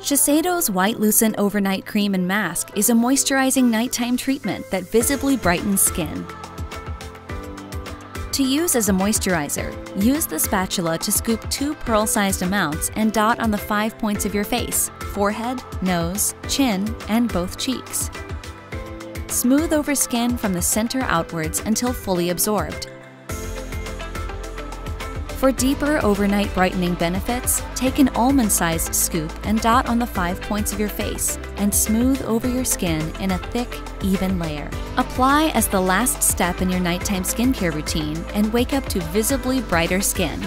Shiseido's White Lucent Overnight Cream and Mask is a moisturizing nighttime treatment that visibly brightens skin. To use as a moisturizer, use the spatula to scoop two pearl sized amounts and dot on the five points of your face forehead, nose, chin, and both cheeks. Smooth over skin from the center outwards until fully absorbed. For deeper overnight brightening benefits, take an almond sized scoop and dot on the five points of your face and smooth over your skin in a thick, even layer. Apply as the last step in your nighttime skincare routine and wake up to visibly brighter skin.